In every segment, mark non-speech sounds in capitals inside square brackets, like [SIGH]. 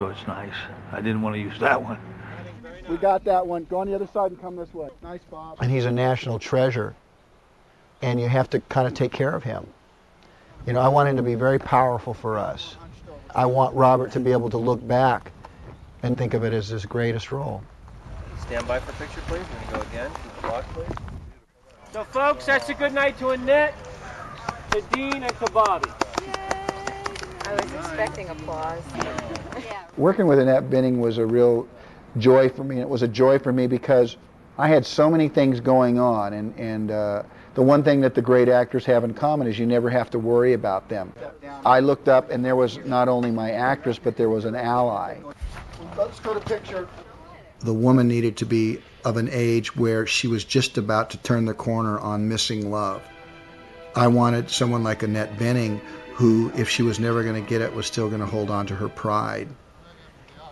So it's nice. I didn't want to use that one. We got that one. Go on the other side and come this way. Nice, Bob. And he's a national treasure. And you have to kind of take care of him. You know, I want him to be very powerful for us. I want Robert to be able to look back and think of it as his greatest role. Stand by for picture, please. We're going to go again. Keep the block, please. So, folks, that's a good night to Annette, to Dean, and to Bobby. I was expecting applause. Working with Annette Bening was a real joy for me. And it was a joy for me because I had so many things going on. And, and uh, the one thing that the great actors have in common is you never have to worry about them. I looked up and there was not only my actress, but there was an ally. Let's go to picture. The woman needed to be of an age where she was just about to turn the corner on missing love. I wanted someone like Annette Bening who, if she was never going to get it, was still going to hold on to her pride.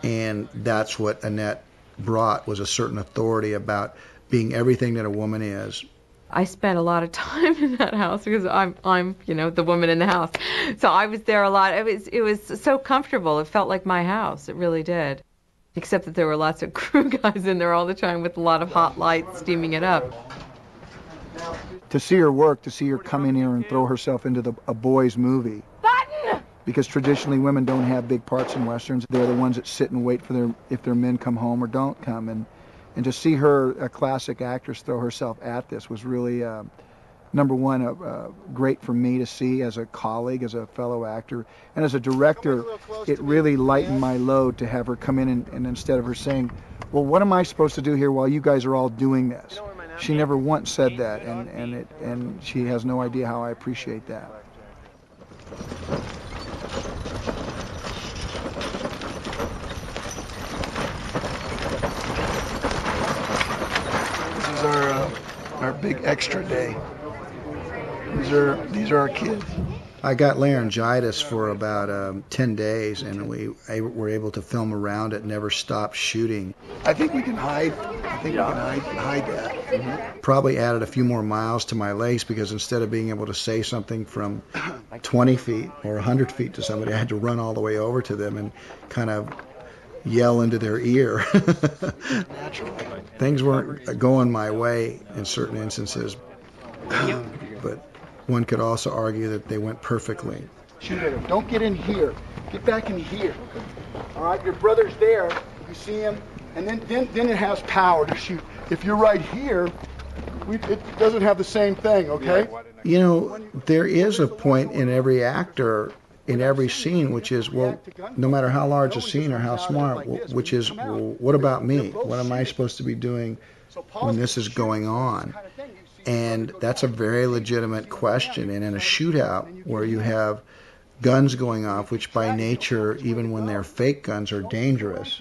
And that's what Annette brought was a certain authority about being everything that a woman is. I spent a lot of [LAUGHS] time in that house because I'm I'm you know the woman in the house. So I was there a lot. It was it was so comfortable. It felt like my house. It really did. Except that there were lots of [LAUGHS] crew guys in there all the time with a lot of hot lights steaming it up. To see her work, to see her come in here and throw herself into the, a boys' movie. Button! Because traditionally women don't have big parts in westerns. They're the ones that sit and wait for their if their men come home or don't come. And and to see her, a classic actress, throw herself at this was really, uh, number one, uh, uh, great for me to see as a colleague, as a fellow actor, and as a director. It really lightened my load to have her come in and, and instead of her saying, "Well, what am I supposed to do here while you guys are all doing this?" She never once said that, and and it and she has no idea how I appreciate that. This is our uh, our big extra day. These are these are our kids. I got laryngitis for about um, 10 days, and we were able to film around it, never stopped shooting. I think we can hide. I think we can hide, hide that. Probably added a few more miles to my legs because instead of being able to say something from 20 feet or 100 feet to somebody, I had to run all the way over to them and kind of yell into their ear. [LAUGHS] Things weren't going my way in certain instances, but one could also argue that they went perfectly. Shoot at him. Don't get in here. Get back in here. All right, your brother's there. You see him, and then then then it has power to shoot. If you're right here, we, it doesn't have the same thing. Okay. You know, there is a point in every actor, in every scene, which is, well, no matter how large a scene or how small, which is, well, what about me? What am I supposed to be doing when this is going on? And that's a very legitimate question. And in a shootout where you have guns going off, which by nature, even when they're fake guns, are dangerous,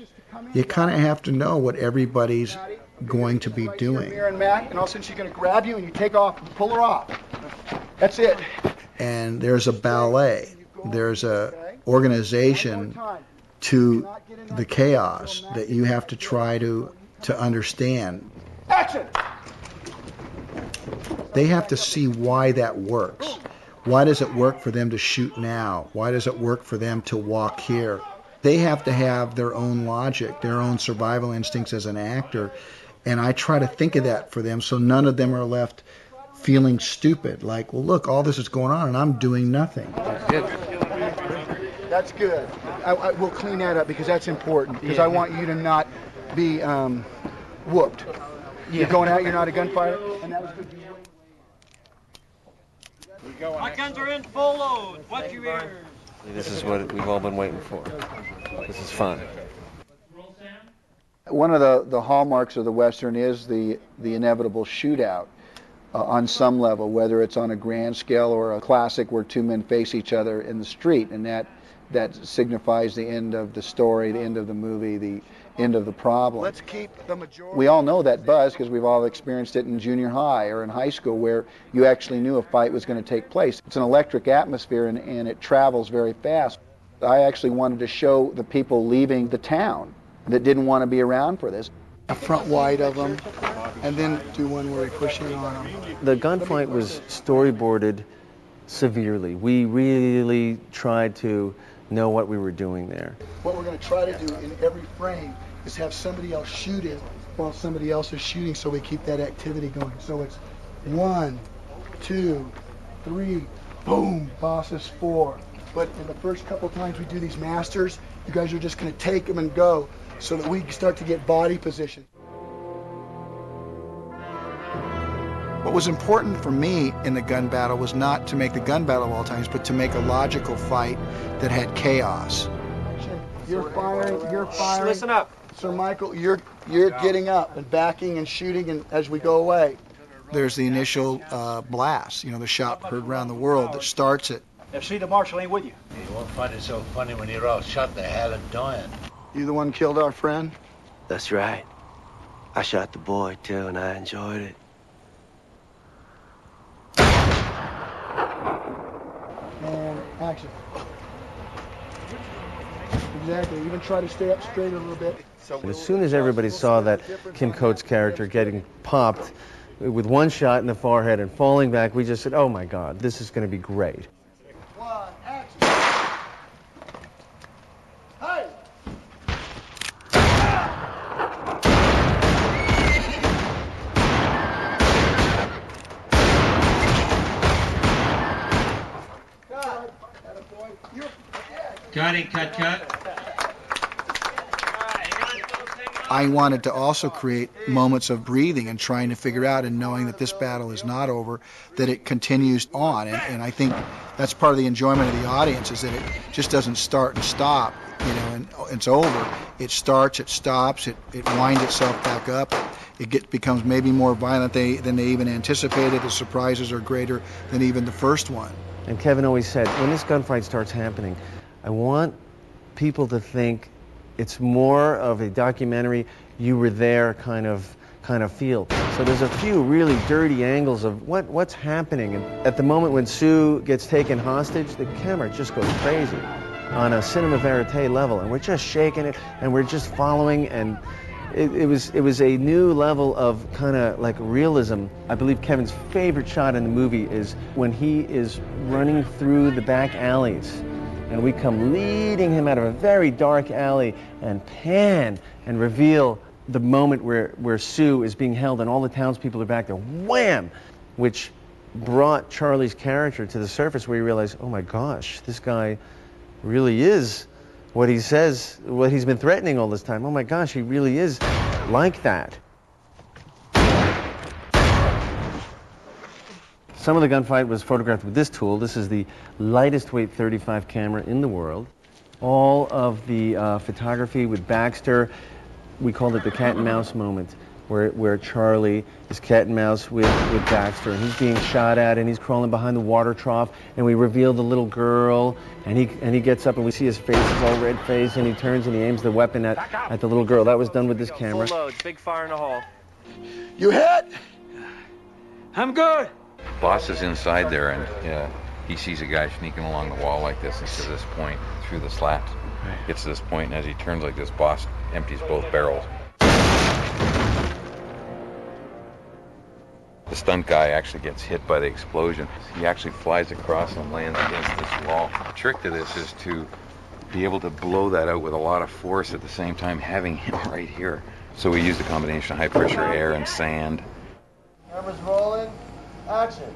you kind of have to know what everybody's going to be doing. And all of a sudden she's going to grab you and you take off and pull her off. That's it. And there's a ballet. There's a organization to the chaos that you have to try to to understand. Action! They have to see why that works. Why does it work for them to shoot now? Why does it work for them to walk here? They have to have their own logic, their own survival instincts as an actor. And I try to think of that for them so none of them are left feeling stupid. Like, well, look, all this is going on and I'm doing nothing. That's good. I, I, we'll clean that up because that's important. Because I want you to not be um, whooped. You're going out. You're not a gunfighter. And that was good. My guns are in full load. What you hear? This is what we've all been waiting for. This is fun. One of the, the hallmarks of the Western is the, the inevitable shootout uh, on some level, whether it's on a grand scale or a classic where two men face each other in the street, and that, that signifies the end of the story, the end of the movie, the end of the problem. Let's keep the majority. We all know that buzz because we've all experienced it in junior high or in high school where you actually knew a fight was going to take place. It's an electric atmosphere and, and it travels very fast. I actually wanted to show the people leaving the town that didn't want to be around for this. A front wide of them, and then do one where we push in on them. The gunfight was storyboarded severely. We really tried to know what we were doing there. What we're going to try to do in every frame is have somebody else shoot it while somebody else is shooting so we keep that activity going. So it's one, two, three, boom, boss is four. But in the first couple times we do these masters, you guys are just going to take them and go so that we start to get body position. What was important for me in the gun battle was not to make the gun battle of all times, but to make a logical fight that had chaos. You're firing, you're firing. Listen up. Sir Michael, you're you're getting up and backing and shooting and as we go away. There's the initial uh, blast, you know, the shot heard around the world that starts it. If see the marshal ain't with you. You won't find it so funny when you're all shot the hell of dying. You the one killed our friend? That's right. I shot the boy too, and I enjoyed it. And action. Exactly. Even try to stay up straight a little bit. And as soon as everybody saw that Kim Coates character getting popped with one shot in the forehead and falling back, we just said, oh my God, this is going to be great. One, action. Hey! Cut. Attaboy. You're Cutty, cut, cut. I wanted to also create moments of breathing and trying to figure out and knowing that this battle is not over, that it continues on. And, and I think that's part of the enjoyment of the audience is that it just doesn't start and stop, you know, and it's over. It starts, it stops, it, it winds itself back up. It get, becomes maybe more violent they, than they even anticipated. The surprises are greater than even the first one. And Kevin always said, when this gunfight starts happening, I want people to think it's more of a documentary, you were there kind of kind of feel. So there's a few really dirty angles of what what's happening. And at the moment when Sue gets taken hostage, the camera just goes crazy on a cinema verite level, and we're just shaking it, and we're just following, and it, it was it was a new level of kind of like realism. I believe Kevin's favorite shot in the movie is when he is running through the back alleys and we come leading him out of a very dark alley and pan and reveal the moment where, where Sue is being held and all the townspeople are back there, wham, which brought Charlie's character to the surface where you realize, oh my gosh, this guy really is what he says, what he's been threatening all this time. Oh my gosh, he really is like that. Some of the gunfight was photographed with this tool. This is the lightest weight 35 camera in the world. All of the uh, photography with Baxter, we called it the cat and mouse moment, where, where Charlie is cat and mouse with, with Baxter, and he's being shot at, and he's crawling behind the water trough, and we reveal the little girl, and he, and he gets up, and we see his face is all red face, and he turns and he aims the weapon at, at the little girl. That was done with this camera. Full load, big fire in the hole. You hit? I'm good. Boss is inside there, and uh, he sees a guy sneaking along the wall like this, and to this point, through the slats. Gets to this point, and as he turns like this, Boss empties both barrels. The stunt guy actually gets hit by the explosion. He actually flies across and lands against this wall. The trick to this is to be able to blow that out with a lot of force at the same time having him [LAUGHS] right here. So we used a combination of high pressure air and sand. Action.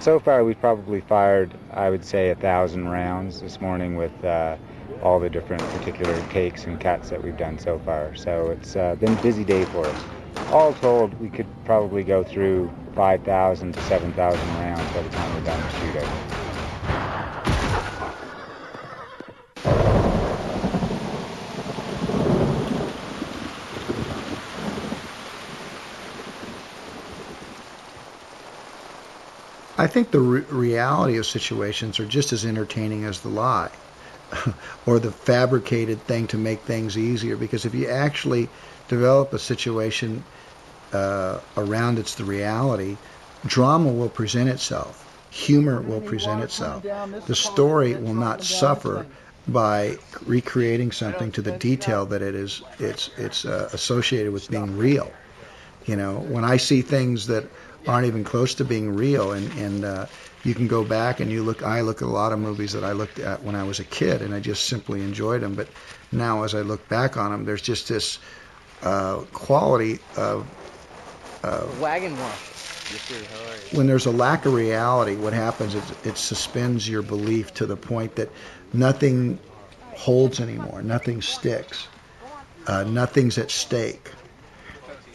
So far, we've probably fired, I would say, a thousand rounds this morning with uh, all the different particular takes and cuts that we've done so far. So it's uh, been a busy day for us. All told, we could probably go through 5,000 to 7,000 rounds by the time we're done the shootout. I think the re- reality of situations are just as entertaining as the lie [LAUGHS] or the fabricated thing to make things easier. Because if you actually develop a situation uh, around it's the reality, drama will present itself. Humor will present itself. The story will not suffer by recreating something to the detail that it is it's it's uh, associated with being real. You know, when I see things that aren't even close to being real. And and uh, you can go back and you look. I look at a lot of movies that I looked at when I was a kid, and I just simply enjoyed them. But now, as I look back on them, there's just this uh, quality of uh, Wagon wash. when there's a lack of reality, what happens is it suspends your belief to the point that nothing holds anymore, nothing sticks, uh, nothing's at stake.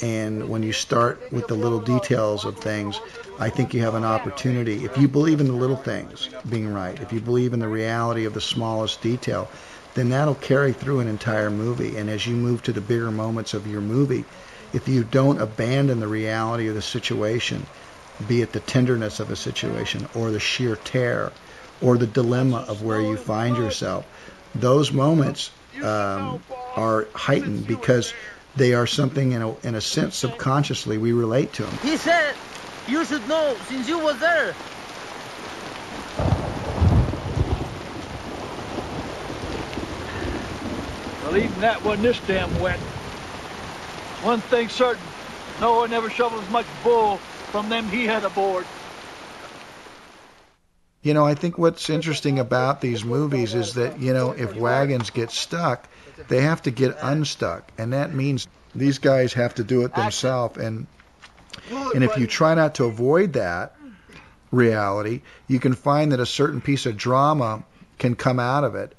And when you start with the little details of things, I think you have an opportunity. If you believe in the little things being right, if you believe in the reality of the smallest detail, then that'll carry through an entire movie. And as you move to the bigger moments of your movie, if you don't abandon the reality of the situation, be it the tenderness of a situation or the sheer terror or the dilemma of where you find yourself, those moments um, are heightened because they are something in a, in a sense subconsciously we relate to them. He said you should know since you was there. Well, even that wasn't this damn wet. One thing certain, Noah never shoveled as much bull from them he had aboard. You know, I think what's interesting about these movies is that, you know, if wagons get stuck, they have to get unstuck. And that means these guys have to do it themselves. And, and if you try not to avoid that reality, you can find that a certain piece of drama can come out of it.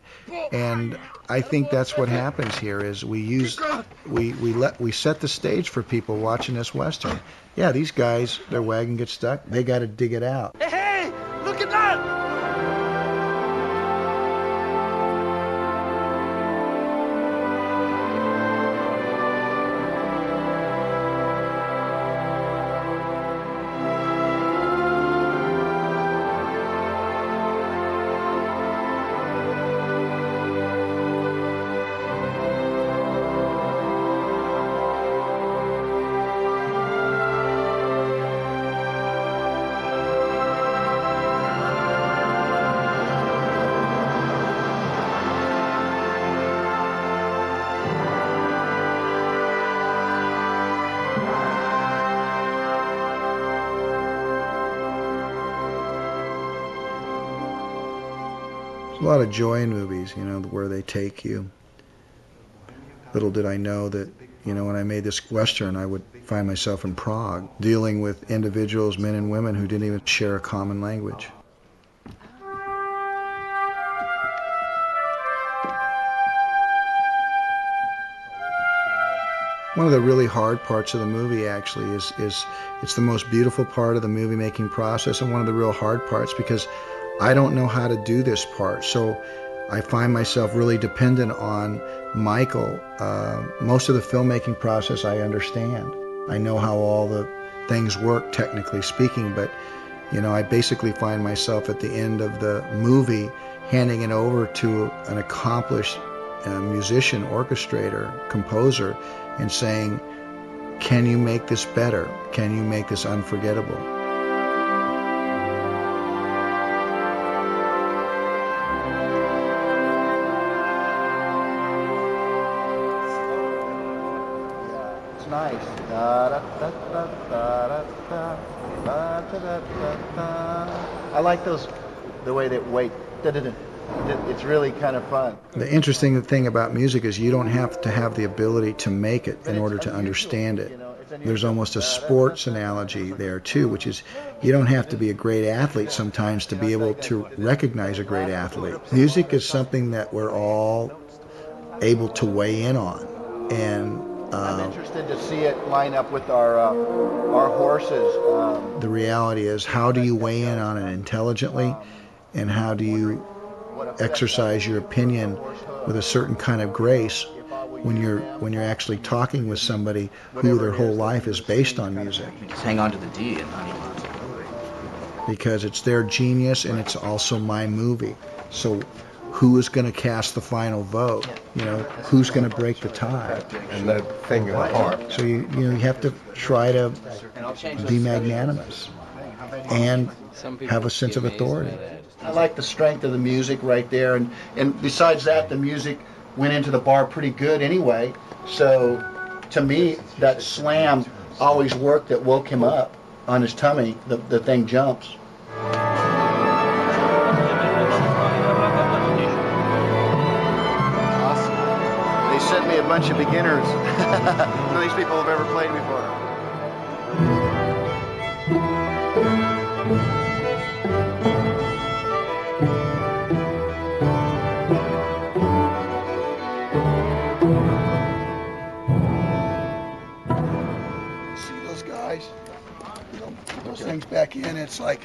And I think that's what happens here is we use we we let we set the stage for people watching this western. Yeah, these guys, their wagon gets stuck. They got to dig it out. Lot of joy in movies, you know, where they take you. Little did I know that, you know, when I made this western, I would find myself in Prague, dealing with individuals, men and women, who didn't even share a common language. One of the really hard parts of the movie actually is is it's the most beautiful part of the movie making process and one of the real hard parts because I don't know how to do this part. So I find myself really dependent on Michael. Uh, most of the filmmaking process I understand. I know how all the things work technically speaking, but you know, I basically find myself at the end of the movie handing it over to an accomplished uh, musician, orchestrator, composer, and saying, Can you make this better? Can you make this unforgettable? I like those, the way that wait. It's really kind of fun. The interesting thing about music is you don't have to have the ability to make it in order to understand it. There's almost a sports analogy there too, which is you don't have to be a great athlete sometimes to be able to recognize a great athlete. Music is something that we're all able to weigh in on, and I'm interested to see it line up with our uh, our horses. Um, the reality is how do you weigh in on it intelligently, and how do you exercise your opinion with a certain kind of grace when you're when you're actually talking with somebody who their whole life is based on music. Just hang on to the D and honey. Because it's their genius and it's also my movie. So who is going to cast the final vote? You know, who's going to break the tie? And that thing in the heart. So you you know you have to try to be magnanimous and have a sense of authority. I like the strength of the music right there, and and besides that, the music went into the bar pretty good anyway. So to me, that slam always worked. That woke him up. on his tummy, the, the thing jumps. Bunch of beginners. [LAUGHS] None of these people have ever played before. See those guys? Those things back in. It's like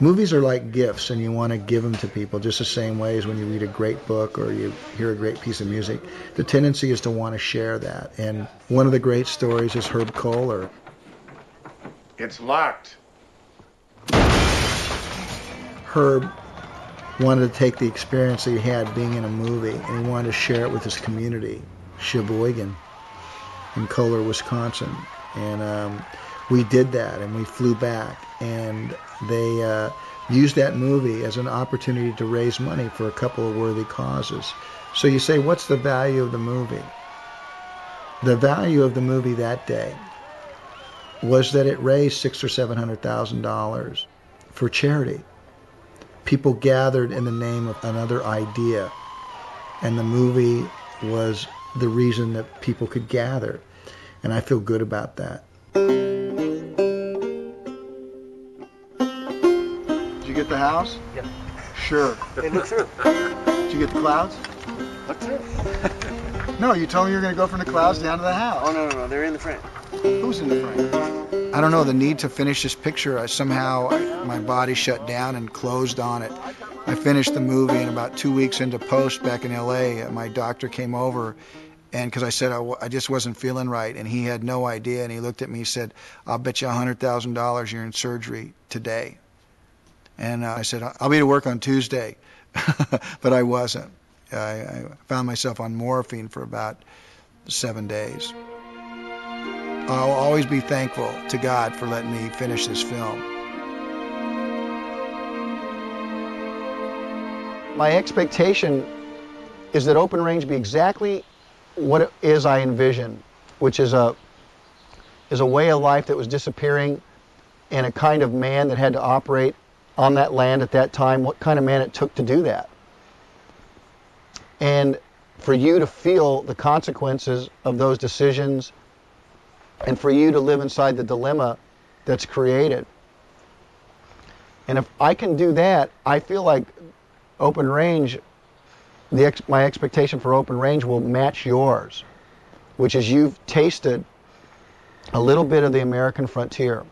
Movies are like gifts, and you want to give them to people just the same way as when you read a great book or you hear a great piece of music. The tendency is to want to share that. And one of the great stories is Herb Kohler. It's locked. Herb wanted to take the experience that he had being in a movie, and he wanted to share it with his community, Sheboygan, in Kohler, Wisconsin. And um, we did that, and we flew back, and they uh, used that movie as an opportunity to raise money for a couple of worthy causes. So you say, what's the value of the movie? The value of the movie that day was that it raised six or seven hundred thousand dollars for charity. People gathered in the name of another idea, and the movie was the reason that people could gather, and I feel good about that. House? Yeah. Sure. Hey, look through. Did you get the clouds? Look through. [LAUGHS] No, you told me you were going to go from the clouds down to the house. Oh, no, no, no. They're in the front. Who's in the frame? I don't know the need to finish this picture. I, somehow I, my body shut down and closed on it. I finished the movie, and about two weeks into post back in L.A., my doctor came over, and because I said I, w- I just wasn't feeling right, and he had no idea, and he looked at me and said, "I'll bet you a hundred thousand dollars you're in surgery today." And I said, "I'll be to work on Tuesday," [LAUGHS] but I wasn't. I, I found myself on morphine for about seven days. I'll always be thankful to God for letting me finish this film. My expectation is that open range be exactly what it is I envision, which is a is a way of life that was disappearing and a kind of man that had to operate on that land at that time, what kind of man it took to do that. And for you to feel the consequences of those decisions and for you to live inside the dilemma that's created. And if I can do that, I feel like open range, the ex- my expectation for open range will match yours, which is you've tasted a little bit of the American frontier.